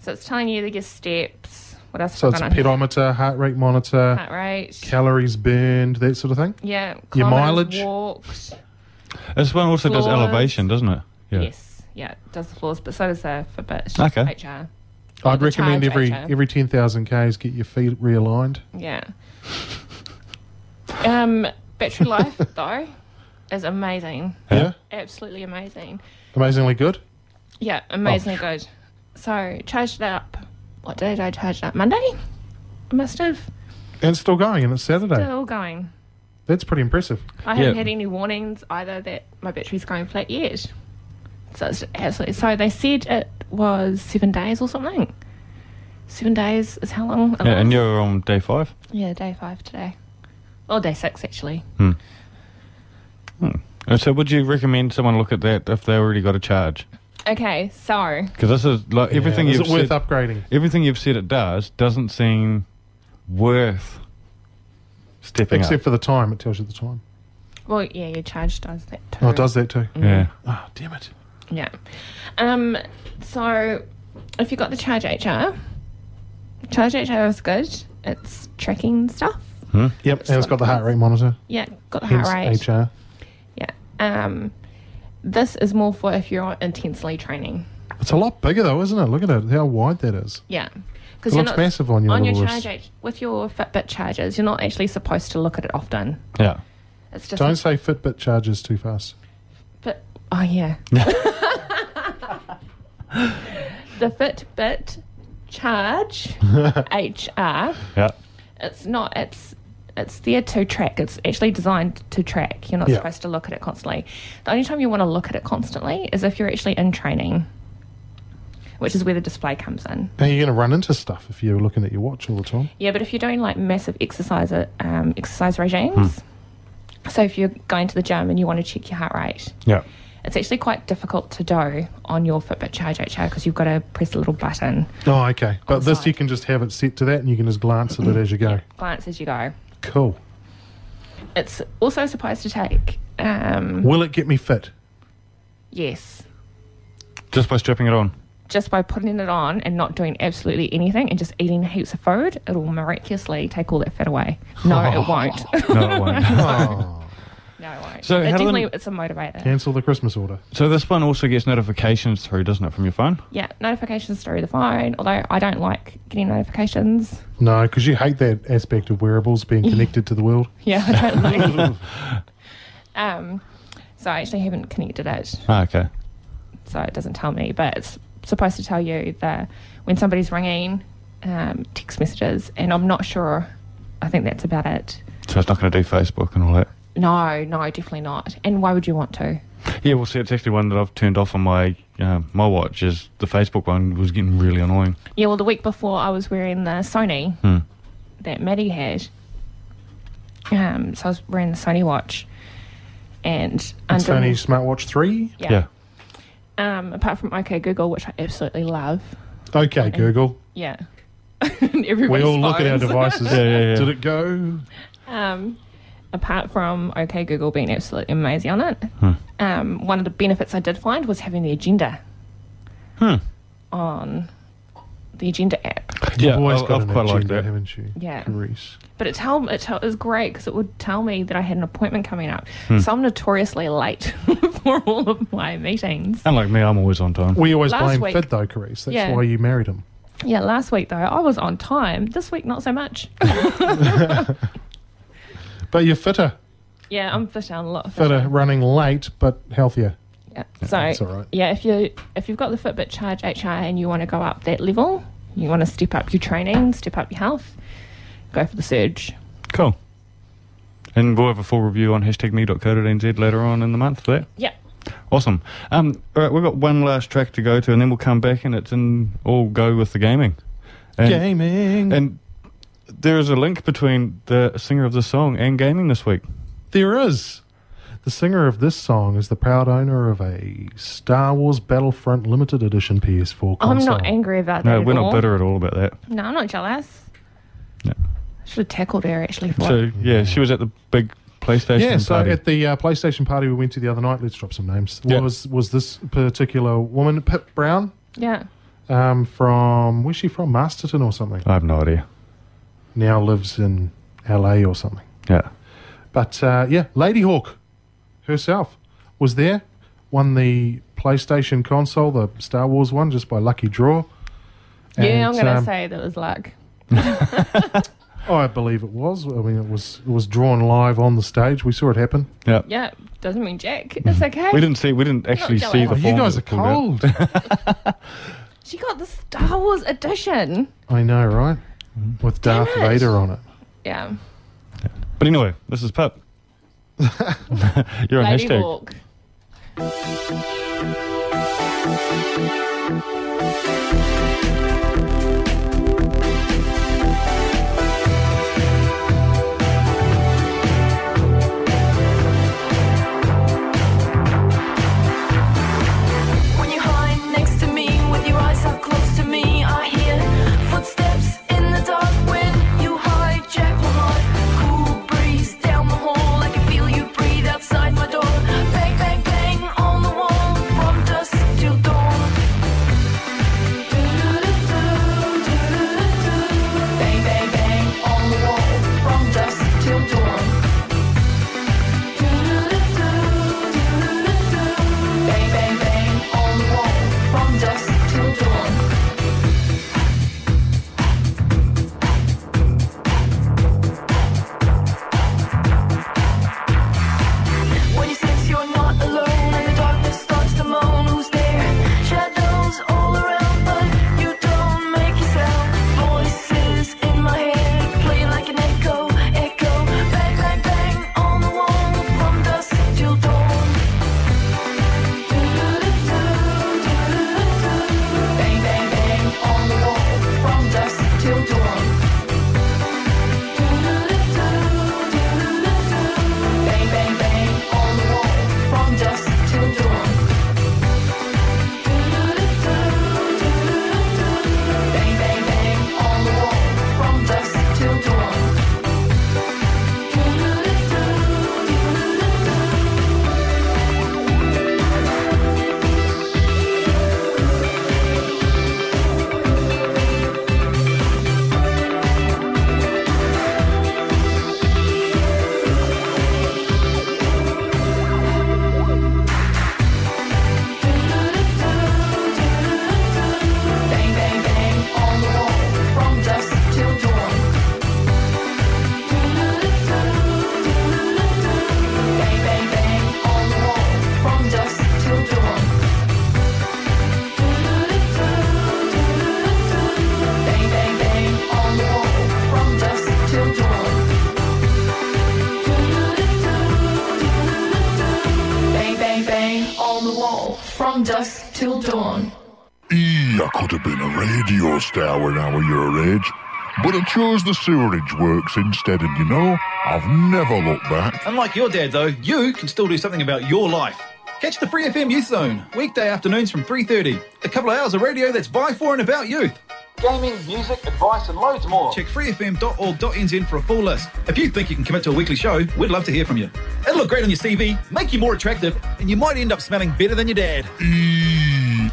So it's telling you the your steps. What else? So have it's I a got on here? pedometer, heart rate monitor, Heart rate. calories burned, that sort of thing. Yeah. Your kilometres mileage. Walked. This one also does elevation, doesn't it? Yeah. Yes. Yeah, it does the floors, but so does the Fitbit Okay. HR. I'd recommend every HR. every ten thousand k's get your feet realigned. Yeah. Um, battery life though is amazing. Yeah, Absolutely amazing. amazingly good. Yeah, Oh. amazingly good. So charged it up. What day did I charge it up? Monday. I must have And it's still going, and it's Saturday. still going. That's pretty impressive. I haven't Yeah. had any warnings either that my battery's going flat yet. So it's absolutely. So they said it was seven days or something. Seven days is how long? It Yeah, and you're on day five. yeah, day five today. Or day six actually. Uh, So, would you recommend someone look at that if they already got a charge? Okay, so Because this is like everything Is you've it worth said, upgrading? everything you've said it does doesn't seem worth stepping Except up. for the time, it tells you the time. well, yeah, your charge does that too. Oh, it does that too. Yeah. Oh, damn it. Yeah. Um. So, if you've got the Charge HR, Charge HR is good. It's tracking stuff. Yep, and it's got the heart rate monitor. Yeah, got the Hence heart rate. HR. Yeah. Um. This is more for if you're intensely training. It's a lot bigger though, isn't it? Look at it, how wide that is. Yeah. It Because looks massive on your on your little charge with your Fitbit chargers, you're not actually supposed to look at it often. Yeah. It's just Don't say Fitbit charges too fast. But oh yeah. the Fitbit Charge HR. Yeah. It's not. It's it's there to track. It's actually designed to track. You're not Yeah. supposed to look at it constantly. The only time you want to look at it constantly is if you're actually in training, which is where the display comes in. Now you're going to run into stuff if you're looking at your watch all the time. Yeah, but if you're doing like massive exercise um, exercise regimes, so if you're going to the gym and you want to check your heart rate, Yeah. it's actually quite difficult to do on your Fitbit Charge HR because you've got to press a little button, Oh, okay. But this side. you can just have it set to that, and you can just glance at it as you go. glance as you go. Cool. It's also supposed to take, um, Will it get me fit? yes, Just by stripping it on. Just by putting it on and not doing absolutely anything and just eating heaps of food, it'll miraculously take all that fat away. No, it won't. No, it won't. Oh. no, it won't. So it how do definitely, it's a motivator. Cancel the Christmas order. so this one also gets notifications through, doesn't it, from your phone? Yeah, notifications through the phone. Although I don't like getting notifications. No, because you hate that aspect of wearables being connected to the world. Yeah, I don't like. um, so I actually haven't connected it, Ah, okay. so it doesn't tell me. But it's supposed to tell you that when somebody's ringing, um, text messages, and I'm not sure. I think that's about it. So it's not going to do Facebook and all that. No, no, definitely not. And why would you want to? Yeah, well, see, it's actually one that I've turned off on my uh, my watch. Is the Facebook one was getting really annoying. Yeah, well, the week before I was wearing the Sony Hmm. that Matty had. Um, so I was wearing the Sony watch, and It's under- Sony Smartwatch 3. yeah. Um, apart from OK Google, which I absolutely love. Okay, Google. Yeah. We all look at our devices. Yeah, yeah, yeah. Did it go? Um, apart from OK Google being absolutely amazing on it, um, one of the benefits I did find was having the agenda Hmm. on the agenda app. Yeah, You've always I've- got I've an quite liked agenda, that. haven't you? Yeah. Charis? But it tell it, tell, it was great because it would tell me that I had an appointment coming up. Hmm. So I'm notoriously late for all of my meetings. Unlike me, I'm always on time. We always Last blame week- Phid though, Charis. That's Yeah. why you married him. Yeah, last week though I was on time. This week not so much. But you're fitter. yeah, I'm fitter, I'm a lot Fitter, fitter. running late, but healthier. Yeah. So that's all right. yeah, if you if you've got the Fitbit Charge HR and you want to go up that level, you want to step up your training, step up your health, go for the surge. Cool. And we'll have a full review on hashtag me.co.nz later on in the month for that. Yeah. Awesome. Um, all right, we've got one last track to go to, and then we'll come back and it's in all go with the gaming. And, Gaming. And there is a link between the singer of the song and gaming this week. There is. The singer of this song is the proud owner of a Star Wars Battlefront Limited Edition PS4 console. I'm not angry about that. No, at we're all. not bitter at all about that. No, I'm not jealous. No. I should have tackled her actually for So it. yeah, she was at the big PlayStation yeah, so party. at the uh, PlayStation party we went to the other night, let's drop some names. Yeah. Was was this particular woman, Pip Brown, Yeah. um, from where's she from? Masterton or something. I have no idea. Now lives in LA or something. Yeah. But uh, yeah, Ladyhawke herself was there, won the PlayStation console, the Star Wars one, just by lucky draw. yeah, I'm going to um, say that was luck. I believe it was. I mean, it was it was drawn live on the stage. We saw it happen. Yeah. Yeah, doesn't mean Jack. It's okay. We didn't see. We didn't actually see the. jealous. Oh, you guys are it pulled out. cold. She got the Star Wars edition. I know, right? With Darth Vader on it. Yeah. But anyway, this is Pip. You're on Lady hashtag. Hawk. Chose the sewerage works instead, and you know, I've never looked back. Unlike your dad, though, you can still do something about your life. Catch the Free FM Youth Zone, weekday afternoons from 3.30. A couple of hours of radio that's by, for and about youth. Gaming, music, advice and loads more. Check freefm.org.nz for a full list. If you think you can commit to a weekly show, we'd love to hear from you. It'll look great on your CV, make you more attractive, and you might end up smelling better than your dad.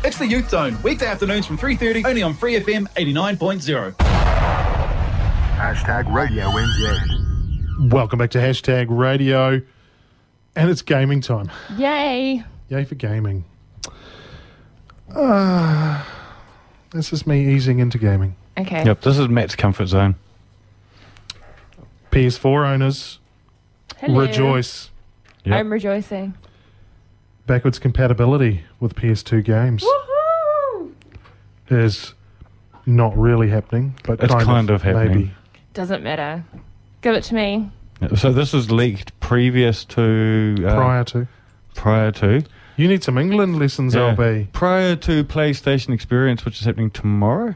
It's the Youth Zone, weekday afternoons from 3.30, only on Free FM 89.0. Hashtag Radio NZ. Welcome back to hashtag radio, and it's gaming time. Yay. Yay for gaming. Uh, this is me easing into gaming. Okay. Yep, this is Matt's comfort zone. PS4 owners, Hello. rejoice. I'm rejoicing. Backwards compatibility with PS2 games Woohoo! is not really happening, but It's kind, kind of happening. Maybe. Doesn't matter. Give it to me. So this was leaked previous to uh, Prior to. prior to You need some England lessons, Yeah. LB. prior to PlayStation Experience, which is happening tomorrow.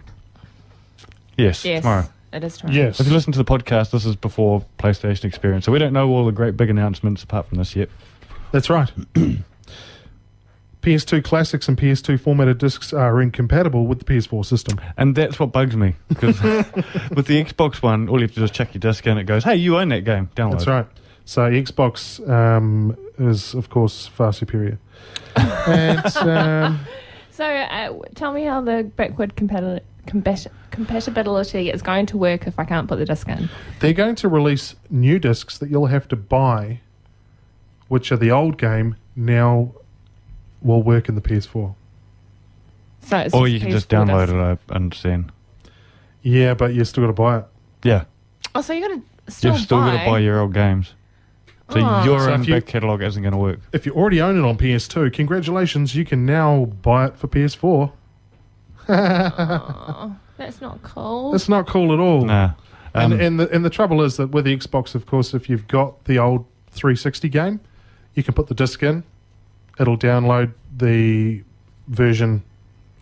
Yes, Yes. tomorrow. It is tomorrow. Yes. If you listen to the podcast, this is before PlayStation Experience, so we don't know all the great big announcements apart from this yet. That's right. PS2 classics and PS2 formatted discs are incompatible with the PS4 system. And that's what bugs me because with the Xbox One, all you have to do is check your disc in. It goes, "Hey, you own that game. Download." That's right. So Xbox um, is, of course, far superior. and um, So, uh, tell me how the backward compati- compat- compatibility is going to work if I can't put the disc in. they're going to release new discs that you'll have to buy, which are the old game now will work in the PS4. So it's or you can PS4 just download disc. it, I understand. Yeah, but you still got to buy it. Yeah. Oh, so you got to still You've still buy. got to buy your old games. So Oh. your So own if you- back catalogue isn't going to work. If you already own it on PS2, congratulations, you can now buy it for PS4. Oh, that's not cool. That's not cool at all. Nah. Um, and and the and the trouble is that with the Xbox, of course, if you've got the old 360 game, you can put the disc in. It'll download the version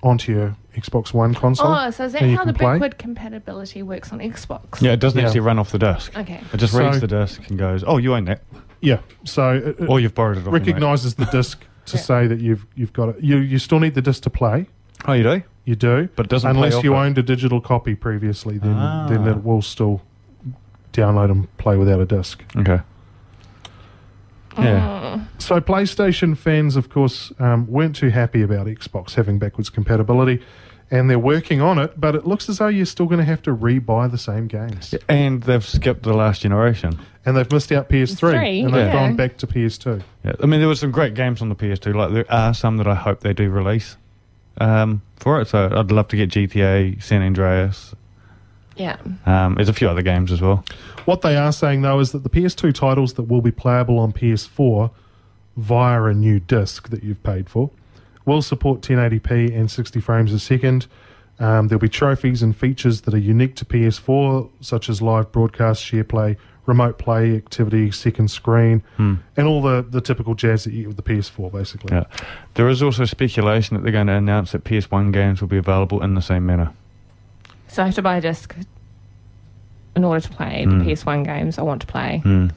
onto your Xbox One console. Oh, so is that how the play. backward compatibility works on Xbox? Yeah, it doesn't Yeah. actually run off the disc. Okay. It just reads So- the disc and goes, "Oh, you own that." Yeah. So it, it Or you've borrowed it off. your mate. recognizes the disc to say that you've you've got it. You you still need the disc to play. Oh, you do. You do, But it doesn't unless off you it. owned a digital copy previously. Then then Ah. it will still download and play without a disc. Okay. Mm. Yeah. So PlayStation fans, of course, um, weren't too happy about Xbox having backwards compatibility, and they're working on it. But it looks as though you're still going to have to re-buy the same games, And they've skipped the last generation. and they've missed out PS3, Three, and they've yeah. gone back to PS2. Yeah. I mean, there were some great games on the PS2. Like there are some that I hope they do release um, for it. So I'd love to get GTA, San Andreas. Yeah. Um, there's a few other games as well. What they are saying though is that the PS2 titles that will be playable on PS4 via a new disc that you've paid for will support 1080p and 60 frames a second. Um, there'll be trophies and features that are unique to PS4, such as live broadcast, share play, remote play activity, second screen, Hmm. and all the, the typical jazz that you get with the PS4, basically. Yeah. There is also speculation that they're going to announce that PS1 games will be available in the same manner. So I have to buy a disc in order to play Mm. the PS1 games I want to play. Hmm.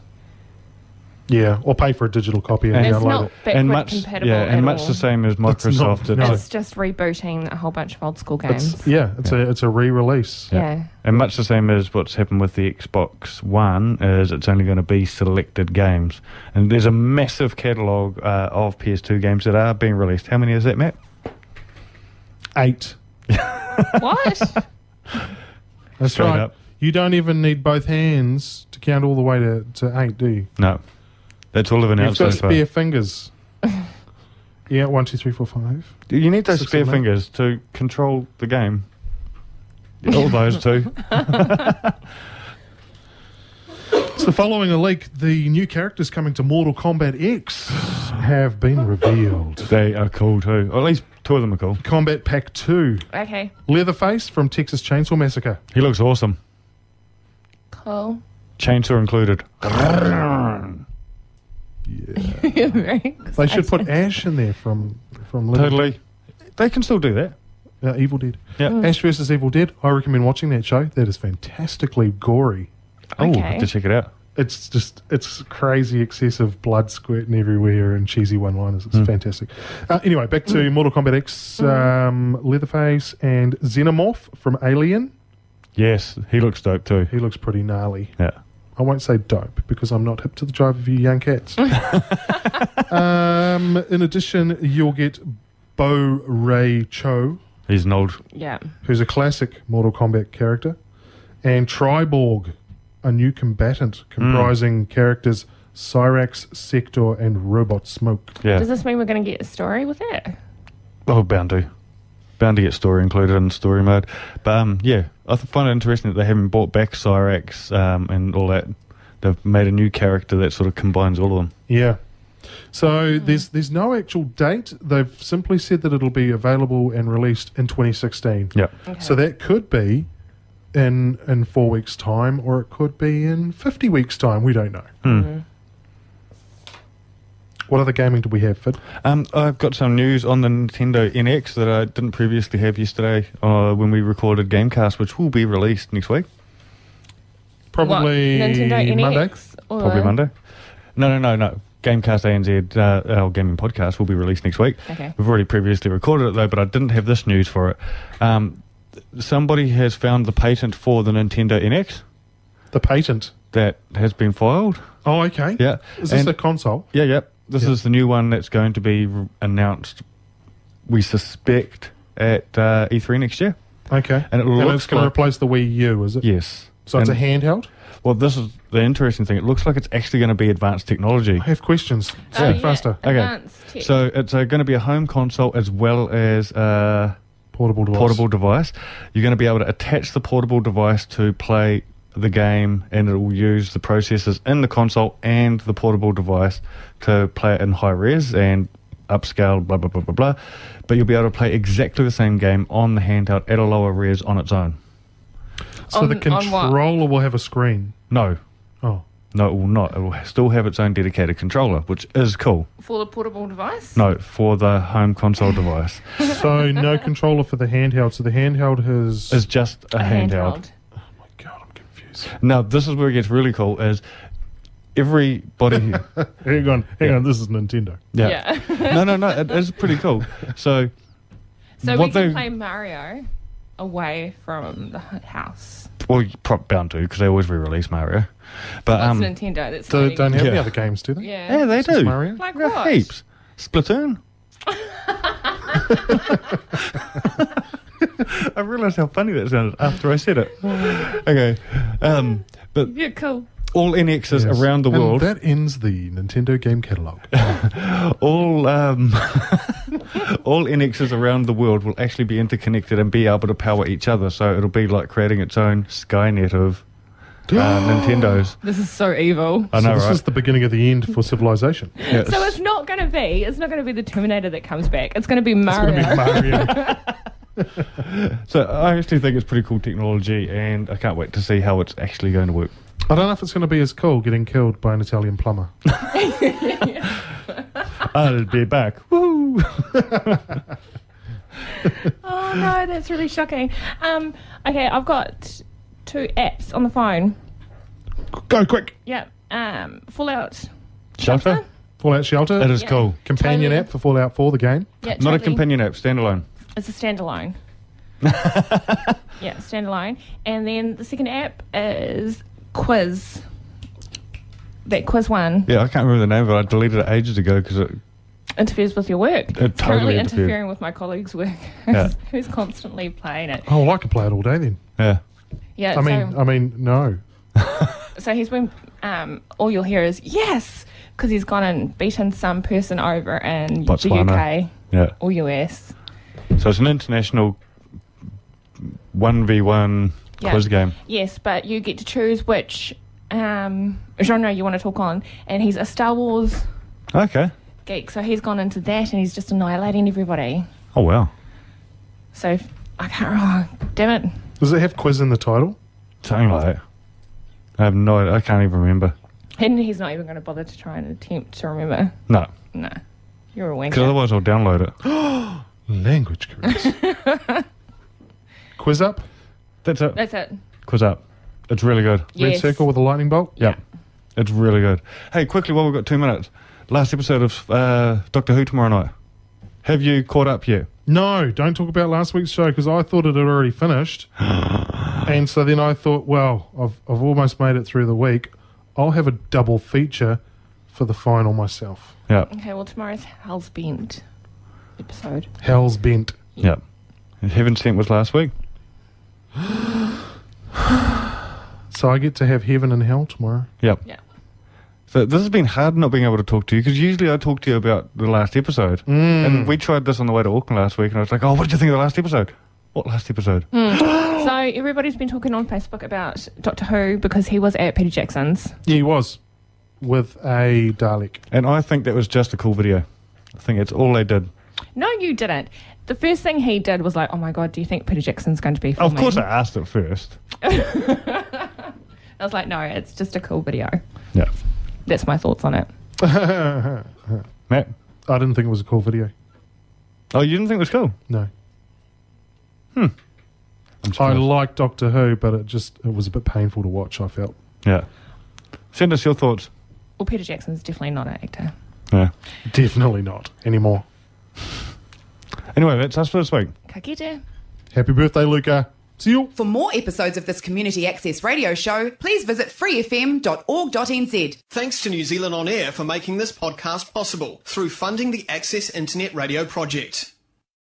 Yeah, or pay for a digital copy and It's download not it. backward and much, compatible yeah, at and much all. the same as It's not- Microsoft. no. It's just rebooting a whole bunch of old school games. It's, yeah, it's a it's a re-release. yeah. And much the same as what's happened with the Xbox One is it's only going to be selected games, and there's a massive catalogue uh, of PS2 games that are being released. How many is that, Matt? Eight. What? That's Straight right. up. You don't even need both hands to count all the way to, to eight, do you? No, that's all of You've got so far. spare fingers. yeah, one, two, three, four, five. You need those Six spare fingers to control the game. All those two. So, following a leak, the new characters coming to Mortal Kombat X have been revealed. They are cool too. Or at least two of them are cool. Combat Pack 2. okay. Leatherface from Texas Chainsaw Massacre. He looks awesome. Cool. Chainsaw included. You're very They should put. Ash in there from, from Leather- Totally. They can still do that. uh, Evil Dead. Yeah. Mm. Ash versus Evil Dead. I recommend watching that show. That is fantastically gory. Oh, Okay. have to check it out. It's just it's crazy, excessive blood squirting everywhere and cheesy one-liners. It's Mm. fantastic. Uh, anyway, back to Mortal Kombat X, um, Leatherface and Xenomorph from Alien. Yes, he looks dope too. He looks pretty gnarly. Yeah. I won't say dope because I'm not hip to the drive of you young cats. um, in addition, you'll get Bo' Rai Cho, He's an old. Yeah. who's a classic Mortal Kombat character, and Triborg, a new combatant comprising characters Cyrax, Sector, and Robot Smoke. Yeah. Does this mean we're going to get a story with it? Oh, bound to. Bound to get story included in story mode. But um, yeah, I find it interesting that they haven't brought back Cyrax um, and all that. They've made a new character that sort of combines all of them. Yeah. So there's there's no actual date. They've simply said that it'll be available and released in 2016. Yeah. So that could be in in four weeks' time, or it could be in 50 weeks' time. We don't know. Hmm. What other gaming do we have, Phid? Um, I've got some news on the Nintendo NX that I didn't previously have yesterday uh, when we recorded Gamecast, which will be released next week. Probably What, Nintendo Monday. NX? Or Probably Monday. No, no, no, no. Gamecast ANZ, uh, our gaming podcast, will be released next week. Okay. We've already previously recorded it though, but I didn't have this news for it. Um, somebody has found the patent for the Nintendo NX. The patent. that has been filed. Oh, okay. Yeah. Is this And- a console? Yeah, yeah. This is the new one that's going to be r- announced. We suspect at uh, E3 next year. Okay. And it and looks it's going to like- replace the Wii U, is it? Yes. So it's a And- handheld? Well, this is the interesting thing. It looks like it's actually going to be advanced technology. I have questions. Oh, Speak yeah, faster. advanced tech. So it's uh, going to be a home console as well as a Portable device. portable device. You're going to be able to attach the portable device to play the game, and it will use the processors in the console and the portable device to play it in high res and upscale, blah blah blah blah blah. But you'll be able to play exactly the same game on the handheld at a lower res on its own. So the On- on what? controller will have a screen. No, Oh. No, it will not. It will still have its own dedicated controller, which is cool. For the portable device? No, for the home console device. So no controller for the handheld. So the handheld has. It's just a, A handheld. handheld. Oh, God, I'm confused. Now, this is where it gets really cool. Is everybody? Here Hang on, hang Yeah. on. This is Nintendo. yeah. Yeah. no, no, no. It is pretty cool. So, So we what can they play Mario away from the h- house. well, you're bound to because they always re-release Mario. But That's um, Nintendo. That's So not they don't have Yeah. any other games, do they? Yeah. yeah, they Just do. Mario? Like Yeah, what? Heaps. Splatoon. I realised how funny that sounded after I said it. Okay, um, but Yeah, cool. all NXs Yes. around the And world, that ends the Nintendo game catalog. all um, all NXs around the world will actually be interconnected and be able to power each other. So it'll be like creating its own Skynet of uh, Nintendos. This is so evil. I so know, this right? is the beginning of the end for civilization. Yeah, So it's not going to be. It's not going to be the Terminator that comes back. It's going to be It's Mario. going to be Mario. So I actually think it's pretty cool technology, and I can't wait to see how it's actually going to work. I don't know if it's going to be as cool getting killed by an Italian plumber. I'll be back. Woo! oh no, that's really shocking. Um, okay, I've got two apps on the phone. Go quick. Yeah. Um, Fallout. Shelter? Fallout Shelter. That is Yeah. cool. Companion Totally. app for Fallout 4, the game. Yeah, Not a totally. companion app, standalone. It's a standalone. yeah, standalone. And then the second app is Quiz. That Quiz one Yeah, I can't remember the name but. I deleted it ages ago because it. interferes with your work. totally it's currently interfered. interfering with my colleague's work, Yeah. who's constantly playing it. Oh, well, I could play it all day then. Yeah. Yeah, I mean, so, I mean, no. so he's been. Um, all you'll hear is yes, because he's gone and beaten some person over in Botswana. the UK Yeah. or US. So it's an international 1v1 quiz game. Yes, but you get to choose which um, genre you want to talk on, and he's a Star Wars Okay. geek, so he's gone into that and he's just annihilating everybody. Oh, wow. So I can't. Oh, damn it! Does it have quiz in the title? Something like that. I have no idea. I can't even remember. And he's not even going to bother to try and attempt to remember. No. No, you're a Because wanker. otherwise I'll download it. Language correct. QuizUp. That's it. That's it. QuizUp. It's really good. Red Yes. circle with a lightning bolt. Yeah. It's really good. Hey, quickly, while we've got two minutes. Last episode of uh, Doctor Who tomorrow night. Have you caught up yet? No, don't talk about last week's show because I thought it had already finished. and so then I thought, well, I've, I've almost made it through the week. I'll have a double feature for the final myself. Yeah. Okay, well tomorrow's Hell's Bent episode. Hell's Bent. Yeah. And Heaven Sent was last week. So I get to have heaven and hell tomorrow. Yep. Yeah. So this has been hard not being able to talk to you because usually I talk to you about the last episode. Mm. And we tried this on the way to Auckland last week and I was like, oh, what did you think of the last episode? What last episode? so everybody's been talking on Facebook about Doctor Who because he was at Peter Jackson's. Yeah, he was with a Dalek. And I think that was just a cool video. I think it's all they did. No, you didn't. The first thing he did was like, "Oh my god, do you think Peter Jackson's going to be?" Of course I asked it first. I was like, "No, it's just a cool video." Yeah. That's my thoughts on it. Matt? I didn't think it was a cool video. Oh, you didn't think it was cool? No. Hmm. I'm I surprised. like Doctor Who, but it just it was a bit painful to watch. I felt. Yeah. Send us your thoughts. Well, Peter Jackson's definitely not an actor. Yeah. Definitely not anymore. Anyway, that's us for this week. Ka kite. Happy birthday, Luca. See you. For more episodes of this community access radio show, please visit freefm.org.nz. Thanks to New Zealand On Air for making this podcast possible through funding the Access Internet Radio project.